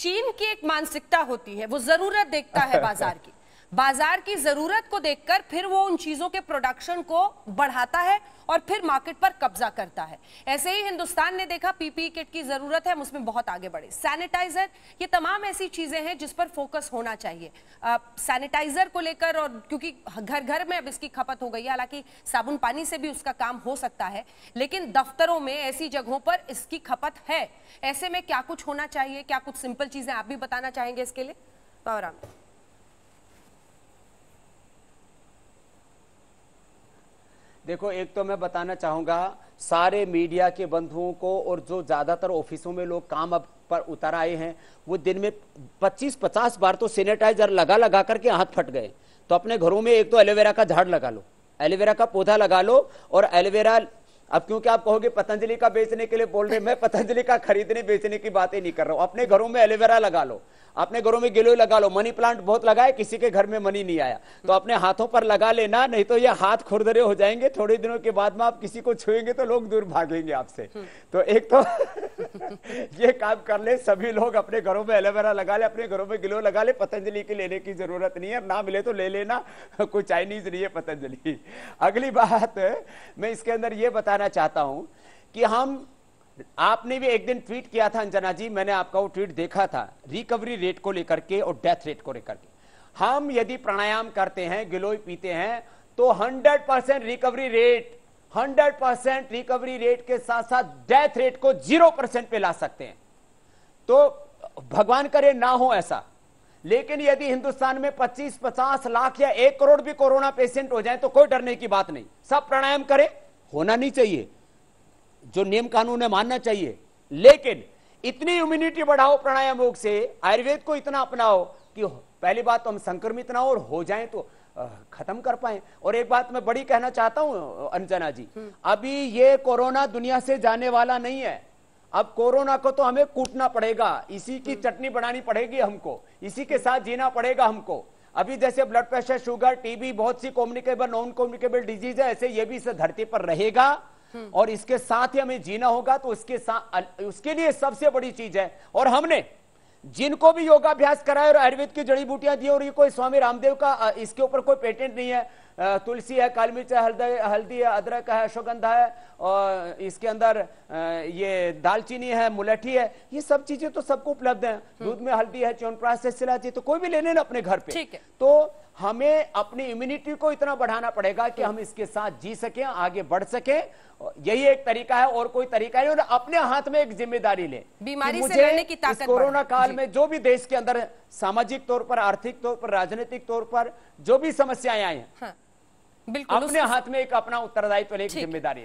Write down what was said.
चीन की एक मानसिकता होती है वो ज़रूरत देखता है बाज़ार की। बाज़ार की ज़रूरत को देखकर फिर वो उन चीज़ों के प्रोडक्शन को बढ़ाता है और फिर मार्केट पर कब्जा करता है। ऐसे ही हिंदुस्तान ने देखा पीपी किट की ज़रूरत है, हम उसमें बहुत आगे बढ़े। सैनिटाइजर ये तमाम ऐसी चीज़ें हैं जिस पर फोकस होना चाहिए। सैनिटाइजर को लेकर और क्योंकि घर घर में अब इसकी खपत हो गई है, हालाँकि साबुन पानी से भी उसका काम हो सकता है, लेकिन दफ्तरों में ऐसी जगहों पर इसकी खपत है। ऐसे में क्या कुछ होना चाहिए? क्या कुछ सिंपल चीज़ें आप भी बताना चाहेंगे इसके लिए? पावराम देखो, एक तो मैं बताना चाहूँगा, सारे मीडिया के बंधुओं को और जो ज़्यादातर ऑफिसों में लोग काम अब पर उतर आए हैं, वो दिन में 25-50 बार तो सैनिटाइजर लगा लगा करके हाथ फट गए। तो अपने घरों में एक तो एलोवेरा का झाड़ लगा लो, एलोवेरा का पौधा लगा लो और एलोवेरा, अब क्योंकि आप कहोगे पतंजलि का बेचने के लिए बोल रहे मैं पतंजलि का खरीदने बेचने की बातें नहीं कर रहा हूँ, अपने घरों में एलोवेरा लगा लो। अपने घरों में गिलोय लगा लो मनी प्लांट बहुत लगाए किसी के घर में मनी नहीं आया। तो अपने हाथों पर लगा लेना नहीं तो ये हाथ खुरदरे हो जाएँगे थोड़े दिनों के बाद में आप किसी को छुएँगे तो लोग दूर भागेंगे आपसे। तो एक तो ये काम कर ले सभी लोग अपने घरों में एलोवेरा लगा ले अपने घरों में गिलो लगा ले पतंजलि की लेने की ज़रूरत नहीं है ना मिले तो ले लेना कोई चाइनीज़ नहीं है पतंजलि। अगली बात मैं इसके अंदर ये बताना चाहता हूँ कि हम आपने भी एक दिन ट्वीट किया था अंजना जी, मैंने आपका वो ट्वीट देखा था रिकवरी रेट को लेकर के और डेथ रेट को लेकर के। हम यदि प्राणायाम करते हैं, गिलोय पीते हैं तो 100 percent recovery rate 100 percent recovery rate के साथ साथ डेथ रेट को ज़ीरो परसेंट पे ला सकते हैं। तो भगवान करे ना हो ऐसा। लेकिन यदि हिंदुस्तान में 25-50 लाख या एक करोड़ भी कोरोना पेशेंट हो जाए तो कोई डरने की बात नहीं। सब प्राणायाम करें, होना नहीं चाहिए। जो नियम कानून है मानना चाहिए। लेकिन इतनी इम्यूनिटी बढ़ाओ प्राणायाम योग से आयुर्वेद को इतना अपनाओ कि पहली बात तो हम संक्रमित ना हो और हो जाए तो खत्म कर पाए। और एक बात मैं बड़ी कहना चाहता हूँ अंजना जी अभी ये कोरोना दुनिया से जाने वाला नहीं है। अब कोरोना को तो हमें कूटना पड़ेगा इसी की चटनी बनानी पड़ेगी हमको इसी के साथ जीना पड़ेगा हमको। अभी जैसे ब्लड प्रेशर शुगर टीबी बहुत सी कम्युनिकेबल नॉन कम्युनिकेबल डिज़ीज़ है ऐसे ये भी इस धरती पर रहेगा। और इसके साथ ही हमें जीना होगा तो उसके साथ उसके लिए सबसे बड़ी चीज़ है। और हमने जिनको भी योगाभ्यास कराया और आयुर्वेद की जड़ी बूटियाँ दी और ये कोई स्वामी रामदेव का इसके ऊपर कोई पेटेंट नहीं है। तुलसी है काली मिर्च है हल्दी हल्दी है अदरक है अश्वगंधा है और इसके अंदर ये दालचीनी है मुलठी है। ये सब चीज़ें तो सबको उपलब्ध है। हम्म। दूध में हल्दी है च्यवनप्राश है तो कोई भी लेने ना अपने घर पे। तो हमें अपनी इम्यूनिटी को इतना बढ़ाना पड़ेगा कि हम इसके साथ जी सके आगे बढ़ सके। यही एक तरीका है और कोई तरीका नहीं और अपने हाथ में एक ज़िम्मेदारी ले बीमारी से लड़ने की ताकत कोरोना काल में जो भी देश के अंदर सामाजिक तौर पर आर्थिक तौर पर राजनीतिक तौर पर जो भी समस्याएँ आई हैं हाँ, बिल्कुल अपने हाथ में एक अपना उत्तरदायित्व एक ज़िम्मेदारी